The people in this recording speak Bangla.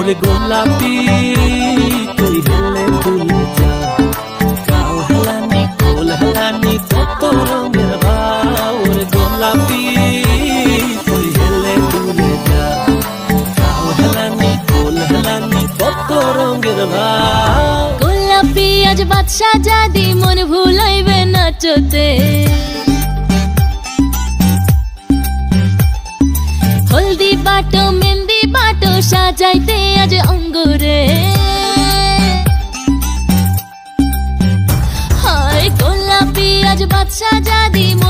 ওরে গোলাপি, তুই হেলে তুই যা। কাউ হেলানি, কোল হেলানি তত রঙের ভাও ওরে গোলাপি, তুই হেলে তুই যা। কাউ হেলানি, কোল হেলানি তত রঙের গোলাপি আজ বাদশা জাদি, মন ভুলাইবে নাচতে হলদি বাটো, মেহেন্দি বাটো, সাজাইতে আজ যা দিব